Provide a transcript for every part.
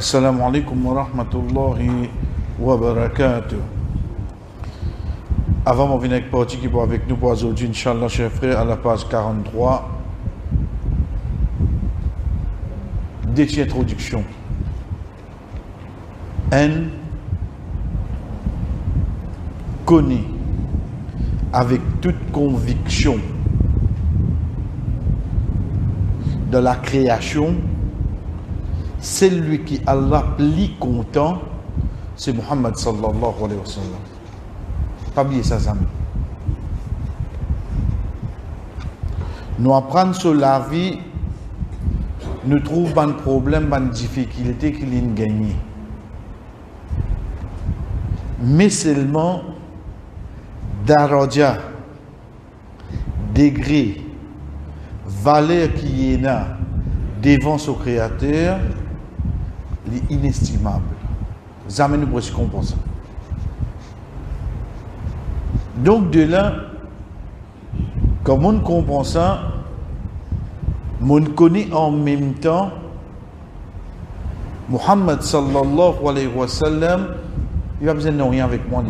Alaikum wa rahmatullahi wa barakatuh. Avant mon avec parti qui est avec nous pour aujourd'hui, Inch'Allah, chers frères, à la page 43. Déti introduction. N connaît avec toute conviction de la création, celui qui Allah plus content, c'est Muhammad sallallahu alayhi wa sallam. Pas oublier ça, amis. Nous apprendre sur la vie, nous trouvons un problème, une difficulté qu'il a gagné. Mais seulement, daraja, degré, valeur qui est là devant son créateur, est inestimable. Jamais nous pouvons ça. Donc de là, comme on comprend ça, on connaît en même temps Muhammad sallallahu alayhi wa sallam, il va besoin de rien avec moi.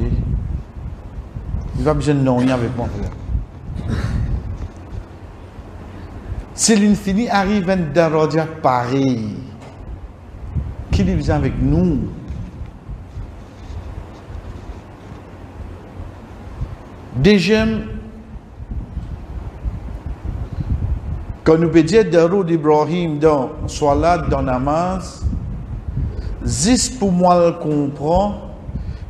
Il va besoin de rien avec moi. Si l'infini arrive à un daraja pareil, qu'il est avec nous, Déjà, quand nous dire Darou d'Ibrahim dans Salat, dans Namaz, zis pour moi le comprend,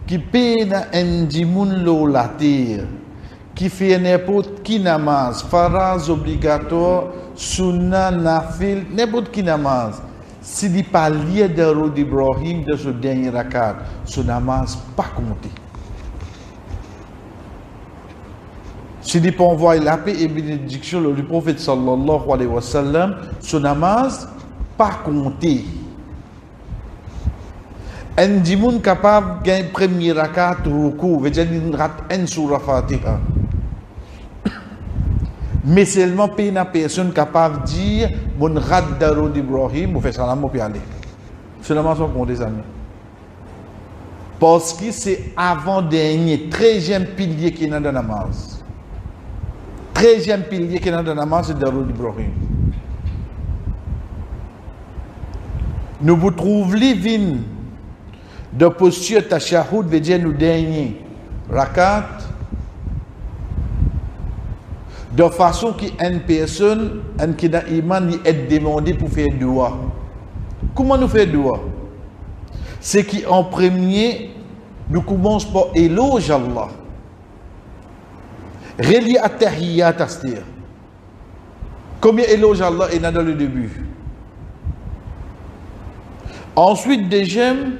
qui peine un dimoun la terre, qui fait n'importe qui namaz, faraz obligatoire, sunna, nafil, n'importe qui namaz. Si dit pas lié Darou d'Ibrahim de ce dernier rakat, ce namaz pas compté. Si dit pas envoyer la paix et bénédiction du prophète sallallahu alayhi wa sallam, son namaz pas compté. Un dimoun capable gagner premier rakat ruku, veut dire une rat un surah fatiha. Mais seulement une personne capable de dire mon rat daro d'Ibrahim, vous faites salam pour aller. Seulement son compte des amis. Parce que c'est avant-dernier, 13e pilier qui est dans la namaz. 13e pilier qui est dans le namaz, c'est Darul Ibrahim. Nous vous trouvons les de posture tachahoud, veut dire nous dernier rakat, de façon qu'une personne, un qui a iman, est demandé pour faire dua. Comment nous faire dua? C'est qu'en premier, nous commençons par éloge Allah relié à Tahiyat Astir. Combien éloge Allah est dans le début? Ensuite, deuxième,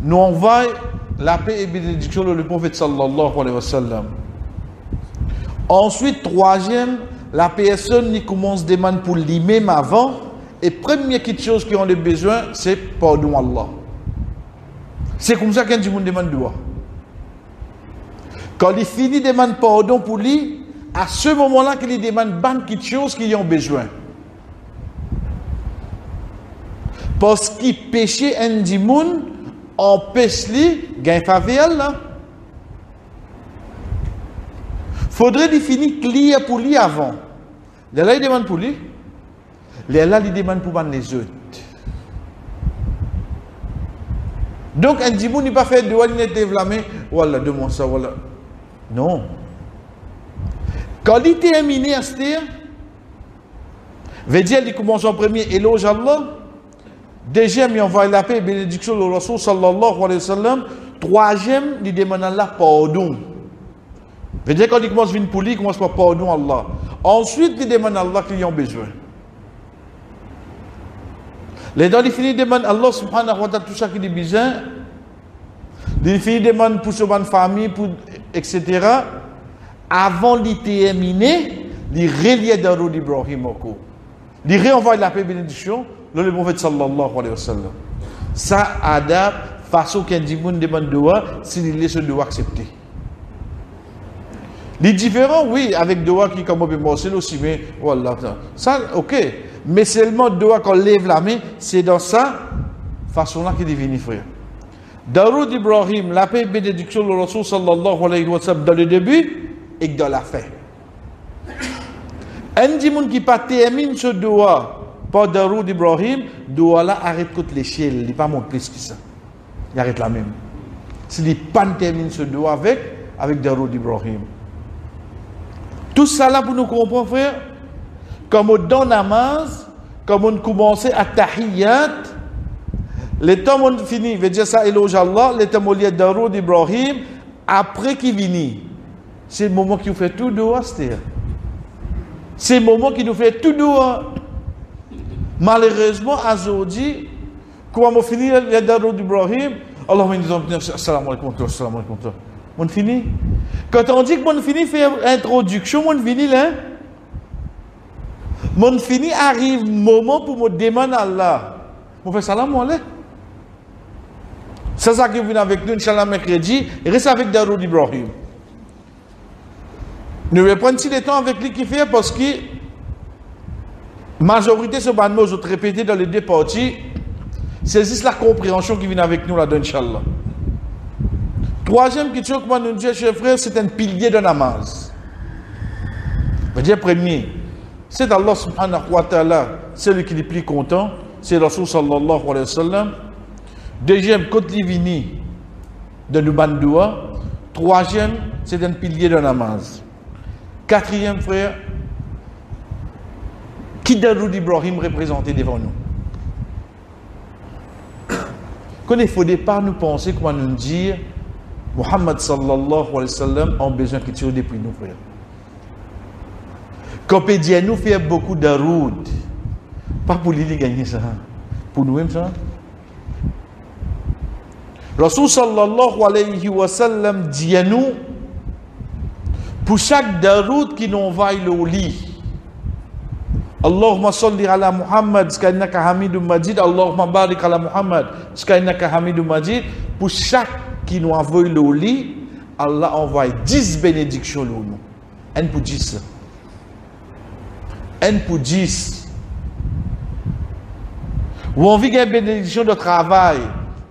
nous envoyons la paix et bénédiction le prophète sallallahu alayhi wa sallam. Ensuite, troisième, la personne qui commence à demander pour lui-même avant. Et première chose qui ont besoin, c'est pardon Allah. C'est comme ça qu'un monde demande. Quand il finit de demander pardon pour lui, à ce moment-là qu'il demande beaucoup de choses qu'ils ont besoin. Parce qu'il péché un dimoun, empêche lui gagner faveur. Faudrait définir clair pour lui avant. Là, il demande pour lui. Là, il demande pour les autres. Donc, un dimoun, il pas fait de n'est développé. Voilà, demande ça, voilà. Non. Quand il termine à veut dire qu'il commence en premier éloge Allah. Deuxième, il envoie la paix et bénédiction au Rasul sallallahu alayhi wa sallam. Troisième, il demande Allah pardon. Veut dire quand il commence une pour lui, il commence par pardon Allah. Ensuite, il demande Allah qu'il a besoin. Les dents, il finit demande Allah subhanahu wa ta'ala tout ça qu'il a besoin. Il finit demande pour sa famille, pour etc., avant de terminer, il reliait dans d'Ibrahim Il réenvoie la paix et bénédiction, le prophète sallallahu alayhi wa sallam. Ça adapte façon qu'un dimoun demande doigt, s'il laisse le doigt accepter. Les différents, oui, avec doigt qui comme peut aussi, mais voilà. Ça, ok. Mais seulement doigt qu'on lève la main, c'est dans ça façon là qui est frère. Daroud Ibrahim, la paix et bénédiction de Rasul sallallahu alayhi wa sallam dans le début et dans la fin. Un gens qui pas termine ce doigt par Daroud Ibrahim, doigt là arrête contre l'échelle, il n'est pas mon plus que ça. Il arrête la même. S'il pas termine ce doigt avec, avec Daroud Ibrahim. Tout ça là pour nous comprendre, frère, comme on donne namaz, comme on commence à tahiyat, les temps on fini, veut dire ça, éloge Allah, les temps on Daroud Ibrahim, après qu'il finit, c'est le moment qui nous fait tout doigt, c'est le moment qui nous fait tout doigt. Malheureusement, aujourd'hui, quand on finit le Daroud Ibrahim, Allah m'a dit, assalamu alaikum, assalamu alaikum. On finit. Quand on dit que on finit faire introduction, on finit là? Mon fini arrive moment pour me demander à Allah. On fait salam alaikum. C'est ça qui vient avec nous, Inch'Allah, mercredi. Reste avec Daroud Ibrahim. Nous reprenons le temps avec lui qui fait parce que majorité ce ban nous autres répété dans les deux parties. Juste la compréhension qui vient avec nous là-dedans, Inch'Allah. Troisième question que moi nous disons, chers frères, c'est un pilier de namaz. Je dire premier, c'est Allah subhanahu wa ta'ala, celui qui est le plus content, c'est Rasul sallallahu alayhi wa sallam. Deuxième, côté divini de Nubandoua. Troisième, c'est un pilier de namaz. Quatrième frère, qui Daroud Ibrahim représenté devant nous? Quand il faut départ nous penser, comment nous dire, Muhammad sallallahu alayhi wa sallam a besoin qu'il tire depuis nous, frères. Quand nous fait beaucoup Daroud, pas pour lui gagner ça, pour nous-mêmes ça. Rasul sallallahu alayhi wa sallam dit à nous, pour chaque daroud qui nous envoie le lit. Allahumma salli ala Muhammad, skainaka hamidum majid. Allahumma barik ala Muhammad, skainaka hamidum majid. Pour chaque qui nous envoie le lit, Allah envoie 10 bénédictions nous. Un pour 10. Un pour 10. Ou on vit une bénédiction de travail,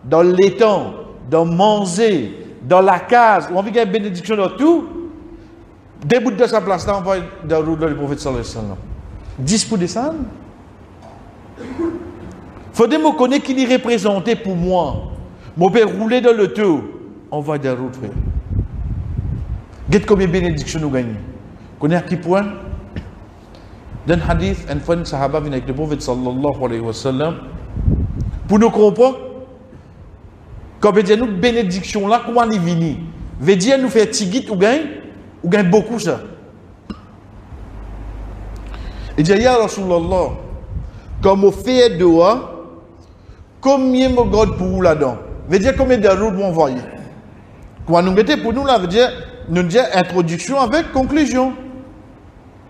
dans l'étang, dans manger, dans la case, ou on vit une bénédiction de tout, Debout de sa place, là, on va dans le route du prophète sallallahu alayhi wa sallam. 10 pour descendre. Faudrait me connaître qui est représenté pour moi. Père rouler dans le tour. On va dans la route, frère. Qu'est-ce combien de bénédictions nous gagnons Connais à qui point? Le hadith, un fois, un sahaba vient avec le prophète sallallahu alayhi wa sallam. Pour nous comprendre, quand on dit nous bénédiction là, comment elle est venue Veut dire nous faire tigit ou gagne ou gagne beaucoup ça? Il dit, Ya Rasulallah, comme on fait doigt, combien me garde pour vous là-dedans? Veut dire combien de routes vous envoyez? Quand nous mettez pour nous là, veut dire, nous dire introduction avec conclusion.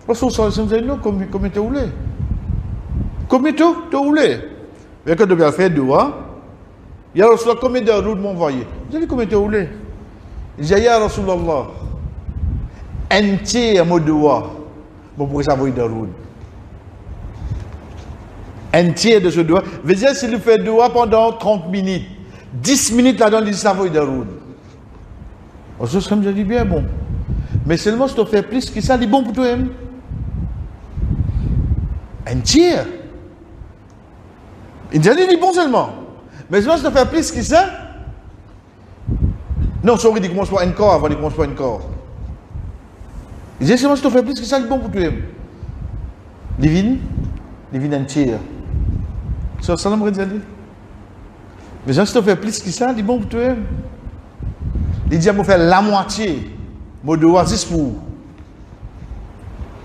Rasul sallallahu alayhi wa sallam, combien tu voulez Combien tu voulez Mais quand tu as fait doigt, Ya Rasulallah, combien de routes vous envoyez? Vous dit combien tu voulez Il dit, Rasulallah, entier mot doigt pour pouvoir savoir de route. Un tiers de ce doigt. Veut dire s'il fait doigt pendant 30 minutes, 10 minutes là-dedans, il savoir de route. Ça, comme je dis bien bon. Mais seulement si tu fais plus que ça, c'est bon pour toi. Un tiers. Il dit, bon seulement. Mais seulement si tu fais plus que ça, non, sorry, il commence pas encore avant, il commence pas encore. Il dit, moi, je te fais plus que ça, c'est bon pour toi. Divine, divine entière. C'est ça, me dit. Mais je te fais plus que ça, c'est bon pour toi. Il dit, je faire la moitié. Je dois juste pour.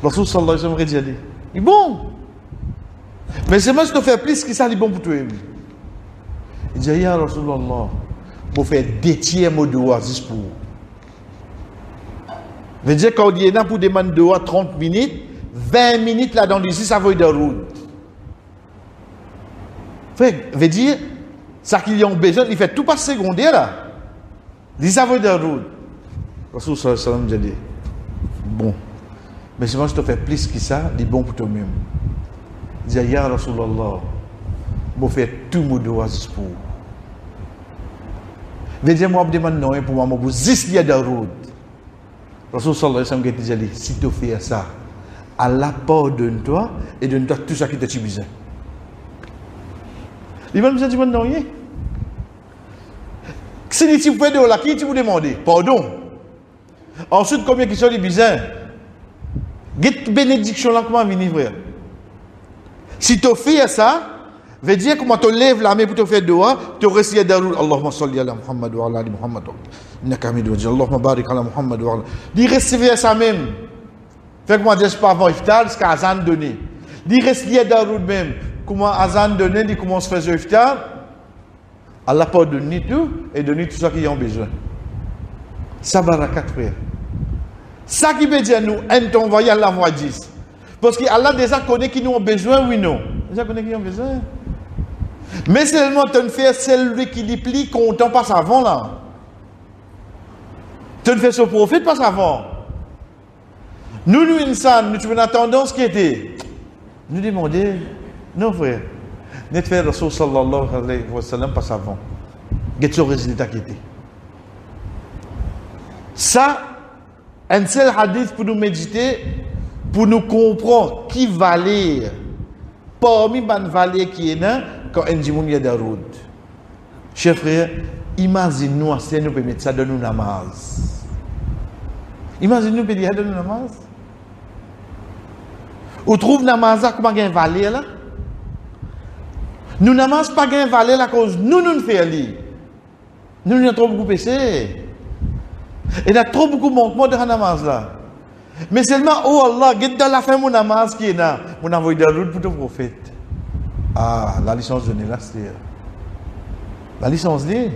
Rasul sallallahu alayhi wa sallam dit, il bon. Mais c'est moi, te fais plus que ça, c'est bon pour toi. Il dit, Ya Rasulallah, je faire deux tiers, dois juste pour. Veut dire quand il est là pour demander de 30 minutes, 20 minutes là dans l'ici, ça vaut de route. Fait, veut dire, ça qu'il y a besoin, il fait tout par secondaire là. Il ça vaut de route. Rasul sallam dit, bon, mais si moi je te fais plus que ça, c'est bon pour toi-même. Il dit, Ya Rasulallah, je fais tout mon droit pour vous. Dire, moi, demande non pour moi, je vous dis de route. Rasul sallallahu alayhi wa dit, si tu fais ça, Allah pardonne-toi et donne-toi tout ce qui t'a besoin. Il va me dire, non, Si tu fais de là, qui vous demander Pardon. Ensuite, combien qui sont bizarres Get bénédiction là, comment venir, frère? Si tu fais ça, veut dire comment tu lèves la main pour te faire doigt, tu restes Darul Allahumma salli ala Muhammad wa ala Muhammad. Innaka barik ala Muhammad wa ala. Ça même. Fait que je pas avant iftar, ce qu'Azan donné. Dis rester Darul même. Comment Azan donné, dit comment se fait iftar? Allah peut donner tout et donner tout ce qu'ils ont besoin. Ça barakat frère. Ça qui veut dire nous, un ton voyage la voix 10. Parce qu'Allah déjà connaît qui nous ont besoin, oui, non. Déjà connaît qui ont besoin. Mais seulement tu fais celui qui plie content pas avant là. Tu ne fais ce prophète pas avant. Nous, nous, insan, nous, tu une tendance qui était? Nous demander, non frère, nous faire Rasul sallallahu alayhi wa sallam avant. Quel est le résultat qui était. Ça, un seul hadith pour nous méditer, pour nous comprendre qui valait parmi les valeurs qui est là, quand on dit qu'il y a des routes. Chers frères, imagine-nous si nous pouvons mettre ça dans nos namaz. Imagine-nous pouvons dire dans nos namaz. Ou trouve namaz comment une valeur là? Nous namaz pas une valeur à cause nous nous faisons. Nous nous avons trop beaucoup péché. Et il y a trop beaucoup de manquements dans la namaz là. Mais seulement, oh Allah, get dans la fin mon namaz qui est là. Mon envoyé de la route pour ton prophète. Ah, la licence de là. La licence de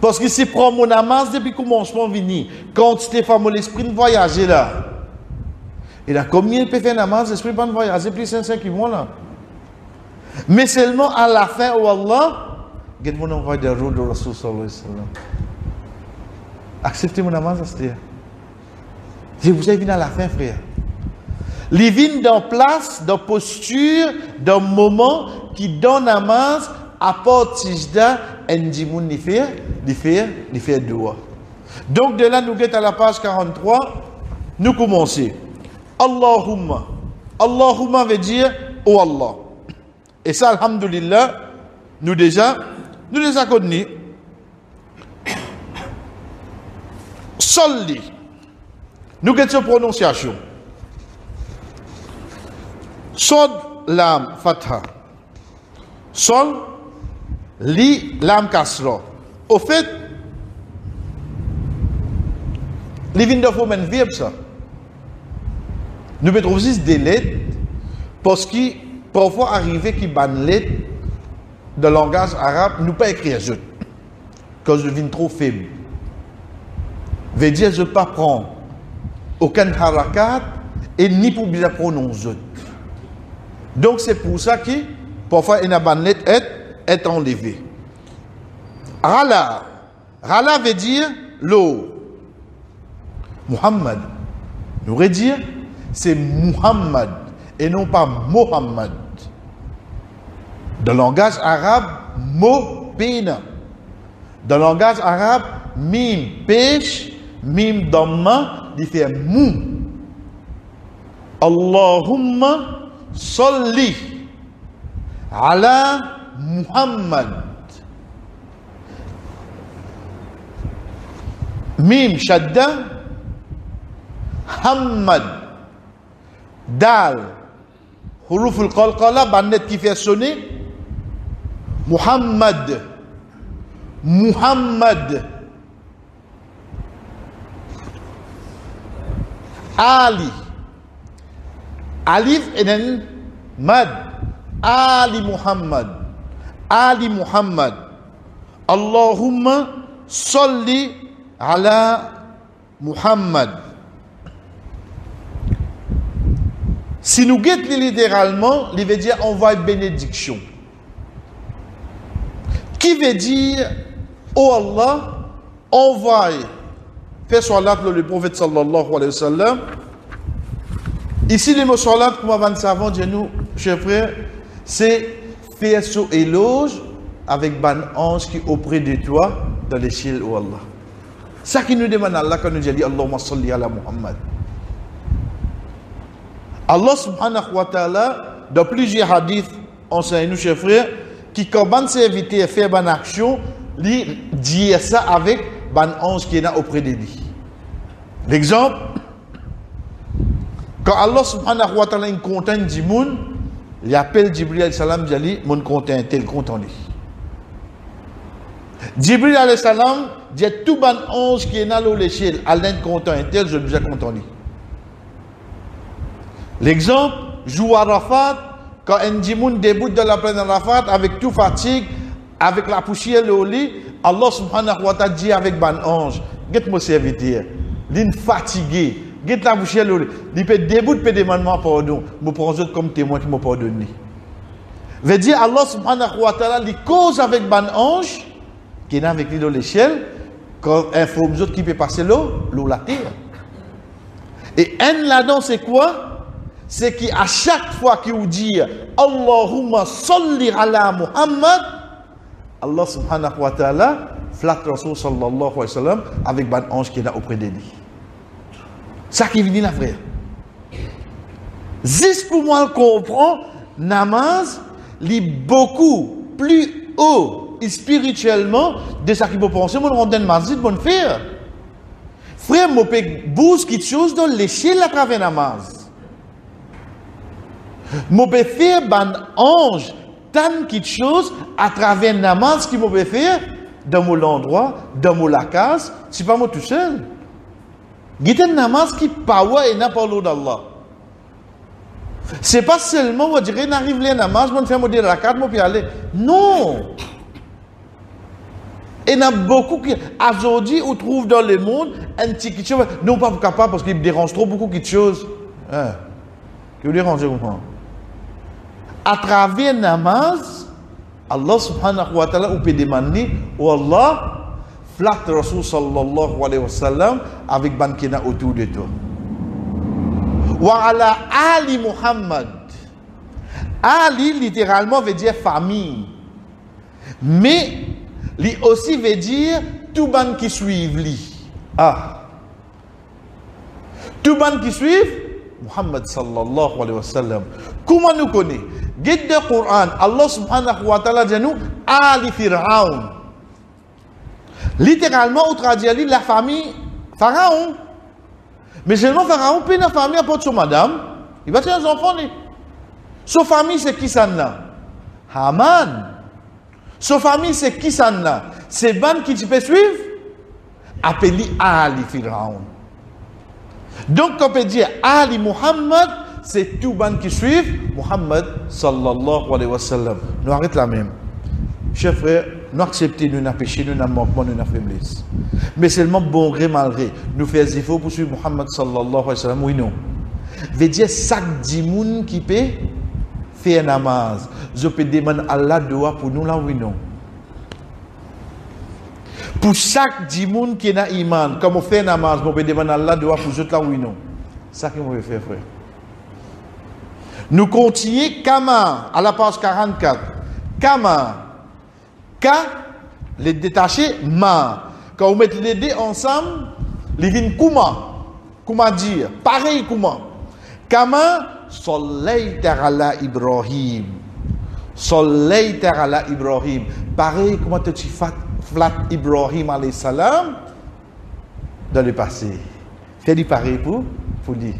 Parce que c'est prend mon namaz depuis le commencement vini. Quand Stéphane mon l'esprit de voyager là. Et là, combien il peut faire namaz, l'esprit pas de voyager, plus 5 qui vont là. Mais seulement à la fin, oh Allah, get mon envoyé de la route de Rasul sallallahu alayhi wa sallam. Acceptez mon namaz, c'est Je vous ai vu à la fin, frère. Les vignes dans place, dans posture, dans moment qui donne namaz, apporte sijda, endimoun ni faire, ni faire, ni faire doigt. Donc de là, nous guettons à la page 43, nous commençons. Allahumma. Allahumma veut dire, oh Allah. Et ça, alhamdulillah, nous déjà, nous déjà connus. Solli. Nous guettons prononciation. Sod lam fatha. Sol li lam kasra. Au fait, les vignes de verbe ça. Nous pouvons aussi des lettres parce que parfois arrivé qui ban lettres de langage arabe, nous pas écrire je. Quand je viens trop faible. Veut dire je pas prendre aucun harakat et ni pour bien prononcer. Donc c'est pour ça que parfois une banette est, est enlevée. Rala. Rala veut dire l'eau. Muhammad. Nous veut dire c'est Muhammad et non pas Mohammed. Dans le langage arabe, mot pina. Dans le langage arabe, mime pêche, mime dhamma, il fait mou. Allahumma salli ala Muhammad. Mim shadda Hammad Dal Huruf al-Qalqala, bannet qui fait sonner Muhammad. Muhammad. Ali. Alif and then Ali Muhammad. Ali Muhammad. Allahumma salli ala Muhammad. Si nous guettons littéralement, il veut dire envoie bénédiction. Qui veut dire, oh Allah, envoie, fais salat le prophète sallallahu alayhi wa sallam, Ici, les mots salat, comme avant de savant, nous, chers frères, c'est faire ce éloge avec ban ange qui auprès de toi dans les cieux, oh Allah. Ça qui nous demande Allah quand nous dit Allahumma salli ala Muhammad. Allah subhanahu wa ta'ala, dans plusieurs hadiths, enseigne nous, chers frères, qui commence à éviter à faire une action, lui dire ça avec ban ange qui est là auprès de lui. L'exemple, quand Allah subhanahu wa ta'ala est content du il appelle Jibril alayhi salam, il dit, mon content tel content lui. Jibril alayhi salam, dit tout ban ange qui est dans l'échelle, Alain content tel, je déjà content lui. L'exemple, joue Arafat, quand un djimoun débute de la plaine Arafat avec tout fatigue, avec la poussière le lit, Allah subhanahu wa ta'ala dit avec ban ange, get mon serviteur, l'in fatigué, get la poussière le lit, il peut début peut demander pardon, me prends comme témoin qui m'a pardonné. Veut dire Allah subhanahu wa ta'ala, il cause avec ban ange, qui est avec lui dans l'échelle, quand informe autres qui peut passer l'eau, l'eau la terre. Et un là-dedans, c'est quoi? C'est qu'à chaque fois qu'il vous dit Allahumma salli ala Muhammad, Allah subhanahu wa ta'ala flatte Rasul sallallahu alayhi wa sallam avec un ange qui est là auprès de lui. Ça qui vient la frère. Juste pour moi comprendre, namaz lit beaucoup plus haut spirituellement de ce qu'il peut penser, mon rondin mazid, mon frère. Frère, mon peut bouge quelque chose dans l'échelle à travers namaz. Je peux faire un ange tant quelque chose à travers namaz qui peux faire dans mon endroit, dans mon la case, c'est pas moi tout seul. Il y a un namaz qui power et n'a pas l'eau d'Allah. C'est pas seulement, on dirait, n'arrive les namaz, on fait mon la carte, on peut aller. Non! Et il y a beaucoup qui, aujourd'hui, on trouve dans le monde un petit quelque chose, non pas capable parce qu'il dérange trop beaucoup de choses. Hein? Qui vous dérange, vous comprenez? À travers namaz, Allah subhanahu wa ta'ala peut demander, oh Allah, flatte Rasul sallallahu alayhi wa sallam avec bankina autour de toi. Wa Ali Muhammad. Ali littéralement veut dire famille. Mais il aussi veut dire tout ban qui suivent lui. Ah. Tout ban qui suivent Muhammad sallallahu alayhi wa sallam. Comment nous connaît? Allah subhanahu wa ta'ala dit nous Ali Fir'aun. Littéralement, on traduit la famille Pharaon. Mais seulement Pharaon, puis la famille apporte son madame, il va faire un enfant. Sa famille, c'est qui ça Haman. Sa famille, c'est qui ça C'est ban qui tu peux suivre? Appelé Ali Fir'aun. Donc, on peut dire Ali Muhammad, c'est tout ban qui suivent Muhammad sallallahu alayhi wa sallam. Nous arrêtons là même. Chers frères, nous acceptons nous n'avons péché, nous n'avons manquement, nous n'avons faiblesse. Mais seulement bon gré, malgré, nous faisons effort pour suivre Muhammad sallallahu alayhi wa sallam, oui, non. Veut dire, chaque dimoun qui peut faire namaz, je peux demander Allah doit pour nous là, oui, non. Pour chaque dimoun qui a iman, comme on fait namaz, on peut demander Allah doit pour nous là, oui, non. Ça que veut faire, frère? Nous continuons Kama à la page 44. Kama. Ka, les détachés, ma. Quand vous mettez les deux ensemble, les Kuma. Kuma dire. Pareil Kuma. Kama, soleil ala Ibrahim. Soleil ala Ibrahim. Pareil, comment tu flat Ibrahim alayhi salam? Dans le passé. Fais du pareil pour, pour dire.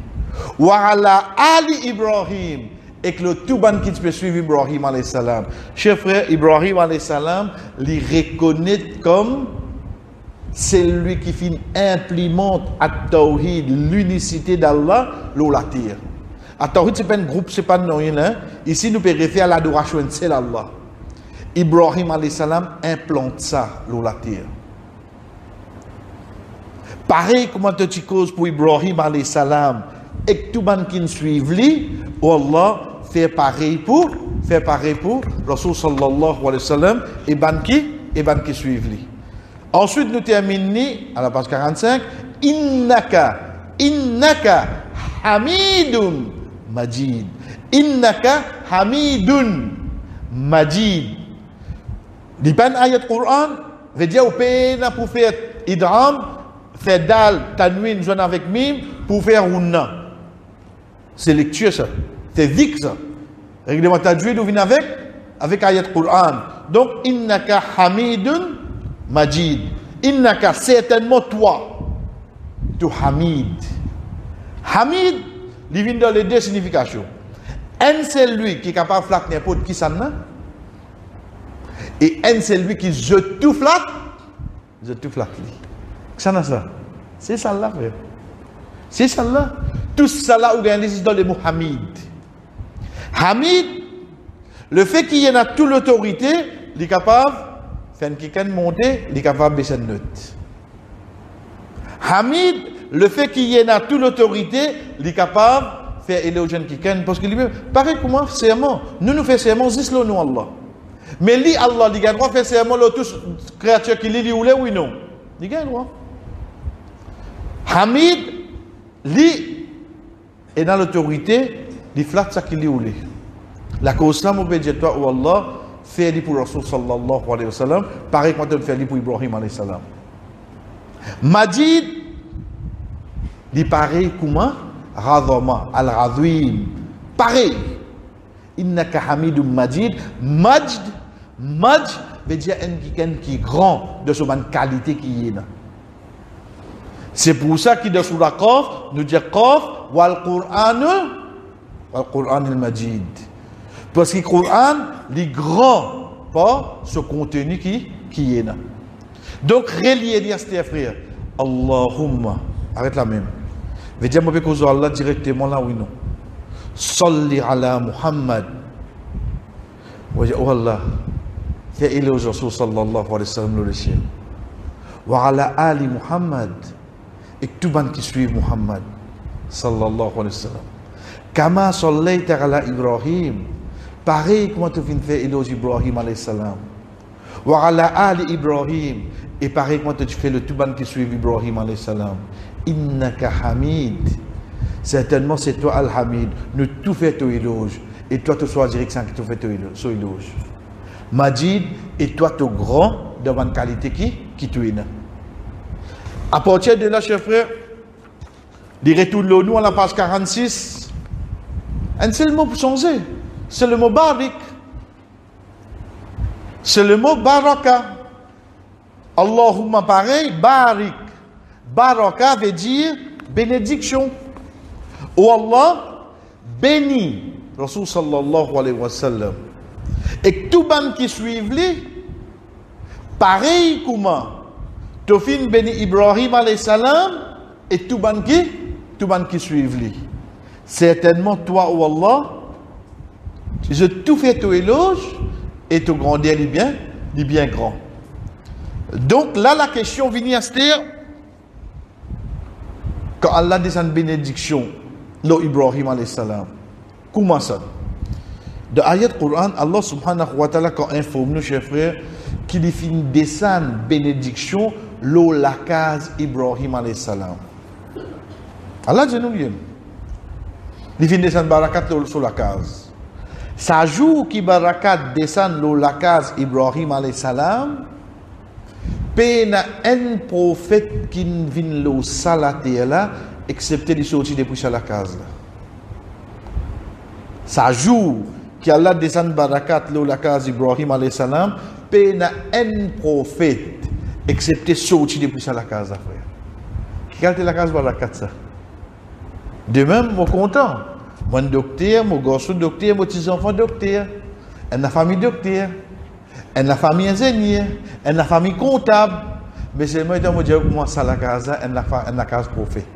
Wa ala Ali Ibrahim. Et que le tout ban qui peut suivre Ibrahim alayhi salam. Cher frère, Ibrahim alayhi salam, lui reconnaît comme celui qui finit implémente à Tawhid l'unicité d'Allah, l'eau la terre. À Tawhid, ce n'est pas un groupe, ce n'est pas nom. Hein? Ici, nous pouvons référer à l'adoration seul Allah. Ibrahim alayhi salam implante ça, l'eau la terre. Pareil, comment tu causes pour Ibrahim alayhi salam, et tout le monde qui lui, Allah fait pareil pour, fait pareil pour Rasul sallallahu alayhi wa sallam et ban qui, et qui suivent lui. Ensuite, nous terminons à la page 45, innaka, innaka hamidun majid. Innaka hamidun Majid. Di pan ayat Quran, veut dire au peine pour faire idram, faire dal, tanwin, joindre avec mim, pour faire unna. C'est lecture ça. C'est zik ça. Règlement tajwid, vous venez avec? Avec ayat Quran. Donc, innaka hamidun majid. Innaka, certainement toi. Tu hamid. Hamid, il vient dans les deux significations. Un, c'est lui qui est capable de flatter n'importe qui ça Et un, c'est lui qui je tout flatte, je tout flatte. Ça n'a ça. C'est ça là, frère. C'est ça là. Tout ça là, vous avez dans le mot Hamid. Hamid, le fait qu'il y en a toute l'autorité, il est capable faire quelqu'un monter, il est capable de baisser note. Hamid, le fait qu'il y en a toute l'autorité, il est capable de faire éloger quelqu'un, parce que lui-même, pareil pour moi, serment. Nous nous faisons serment, c'est le nom Allah. Mais lui, Allah, il a droit de faire serment, tous créatures qui lit, ou oui non. Il a droit. Hamid, lui, est dans l'autorité, il flatte ça qu'il lit ou La cause là, mon toi ou Allah, fait pour Rasul sallallahu alayhi wa sallam, pareil quand on fait pour Ibrahim alayhi salam. Majid, il pareil comment? Radhama, al-Radhim, pareil. Innaka hamidum majid, majd, majd veut dire un qui est grand de son qualité qui est là. C'est pour ça qu'il dans la Qaf, nous dit Qaf, wal Qur'an, wal Qur'an al-Majid. Parce que le Coran, est grand, pas ce contenu qui, qui est là. Donc, relier dire, frère, Allahumma, arrête la même. Veut dire, je Allah directement là, oui, non. Salli ala Muhammad. Oh Allah, fais éloge Rasul sallallahu alayhi wa sallam le ciel. Wa ala ali Muhammad. Et tout le monde qui suit Muhammad sallallahu alayhi wa sallam. Kama sallayta ala Ibrahim. Pareil comment tu viens faire éloge Ibrahim alayhi salam. Wa ala ali Ibrahim. Et pareil comment tu fais le tout ban qui suit Ibrahim alayhi salam. Innaka hamid. Certainement c'est toi al-hamid. Nous tout fait ton éloge. Et toi tu sois direction qui te fait ton éloge. Majid, et toi tu grand de bonne qualité qui, qui tu es. À partir de là, chers frères, il retourne nous à la page 46. Un seul mot pour changer. C'est le mot barik. C'est le mot baraka. Allahumma pareil, barik. Baraka veut dire bénédiction. Oh Allah, béni. Rasul sallallahu alayhi wa sallam. Et tout le monde qui suit lui, pareil comment Tofin béni Ibrahim alayhi salam et tout le monde qui, tout le qui suit lui. Certainement toi, oh Allah, je tout fait ton éloge et ton grandeur est bien, est bien grand. Donc là, la question vient à se dire, quand Allah descend bénédiction, l'eau Ibrahim alayhi salam, comment ça? De ayat Quran, Allah subhanahu wa ta'ala, quand informe nous, chers frères, qu'il une descend bénédiction, l'eau la case Ibrahim alayhi salam. Allah dit nous, il fait une descend barakat sur la case. Sa jour qui barakat descend dans la case Ibrahim alayhi salam, pena un prophète qui vient le salater là, excepté de sortir depuis la case là. Sa jour qui Allah descend barakat la case Ibrahim alayhi salam, pena un prophète excepté sortir depuis la case là, frère. Quelle est la case barakat ça? De même, mon content. Moi, docteur, mon garçon docteur, mon petit enfant docteur. Elle a famille docteur. Elle a famille ingénieur. Elle a famille comptable. Mais moi qui me dis moi ça la casa, elle a la case prophète.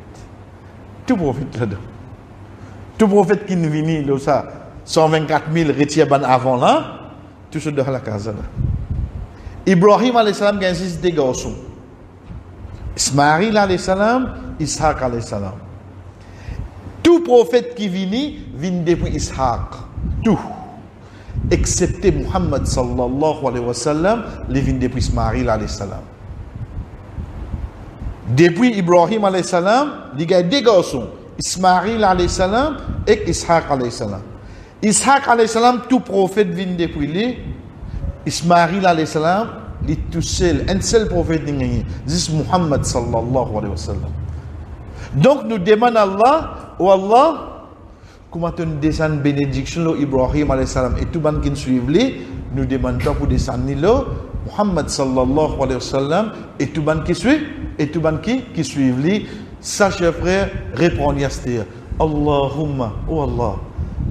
Tout prophète là-dedans. Tout prophète qui vient là ça 124 000 retire avant là, tout ce dans la casa là. Ibrahim alayhi salam a des garçons. Ismaïl alayhi salam, Ishaq alayhi salam. Tout prophète qui vient, vient depuis Ishaq. Tout. Excepté Muhammad sallallahu alayhi wa sallam, il depuis Ismaïl alayhi salam. Depuis Ibrahim alayhi salam, il y a deux garçons. Ismaïl alayhi salam et Ishaq alayhi salam. Ishaq alayhi salam, tout prophète vient depuis lui. Ismaïl alayhi salam, il est tout seul, un seul prophète gagné. C'est Muhammad sallallahu alayhi wa sallam. Donc nous demandons à Allah, oh Allah, comment tu descends bénédiction Ibrahim alayhi salam et tout monde qui suit lui, nous demandons pour descendre Muhammad sallallahu alayhi wa sallam et tout monde qui suit, et tout monde qui, qui suit lui. Ça, chers frères, répondez à Allahumma, oh Allah,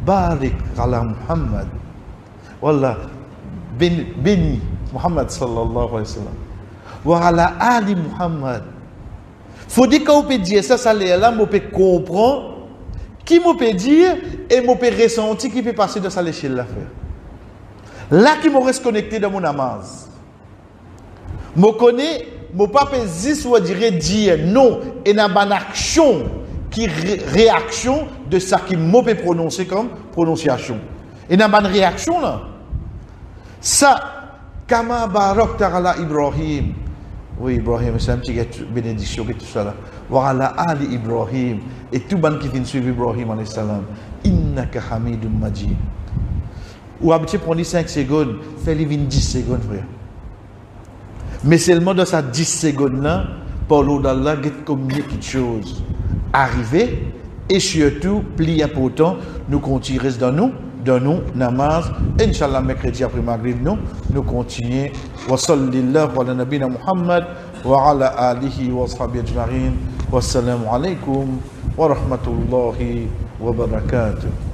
barik ala Muhammad. Wallah, béni Muhammad sallallahu alayhi wa sallam. Wa ala ali Muhammad. Faut dire qu'on peut dire ça, ça là, on peut comprendre qui me peut dire et on peut ressentir qui peut passer de ça l'échelle l'affaire. Là qui me reste connecté dans mon namaz. Je connais, je pas dire ou dire dire non et n'a pas action qui réaction de ça qui m'a peut prononcer comme prononciation. Et n'a pas réaction là. Ça, kama barak ta'ala Ibrahim. Oui, Ibrahim, c'est un petit bénédiction tout ça là. Voilà Ali Ibrahim. Et tout monde qui vient suivre Ibrahim alayhi salam. Innaka hamidun majid. Ou habitué prendre 5 secondes, fais-le 10 secondes, frère. Mais seulement dans ces 10 secondes là, l'eau d'Allah, a combien de choses arriver et surtout, plus important, nous continuons dans nous dans nous namaz inshallah mercredi après maghrib nous nous continuons wa sallallahu ala nabina muhammad wa ala alihi wa ashabihi ajma'in wassalamu alaikum wa rahmatullahi wa barakatuh